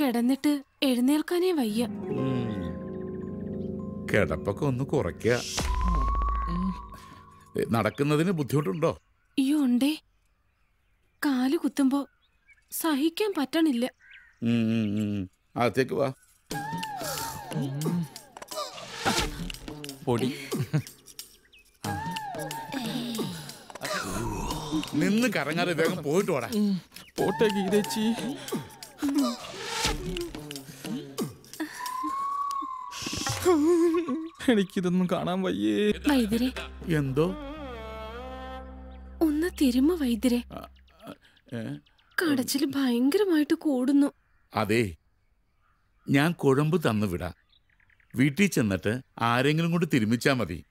കിടന്നിട്ട് എഴുന്നേൽക്കാനേ വയ്യ. കിടപ്പൊക്കെ ഒന്ന് കുറയ്ക്ക. നടക്കുന്നതിന് ബുദ്ധിമുട്ടുണ്ടോ? അയ്യോ ഉണ്ടേ. കാൽ കുത്തുമ്പോ സഹിക്കാൻ പറ്റണില്ല. അകത്തേക്ക് വാ. പൊടി. നിന്ന് കറങ്ങാതെ വേഗം പോയിട്ട് വാടാ. പോട്ടെ ഗീതേച്ചി. എനിക്കിതൊന്നും കാണാൻ വയ്യേ. വൈദ്യരെ. എന്തോ? ഒന്ന് തിരുമ വൈദ്യരെ. കടച്ചിൽ ഭയങ്കരമായിട്ട് കൂടുന്നു. അതെ. ഞാൻ കുഴമ്പ് തന്നു വിടാം വീട്ടിൽ ചെന്നിട്ട് ആരെങ്കിലും കൊണ്ട് തിരുമിച്ചാ മതി.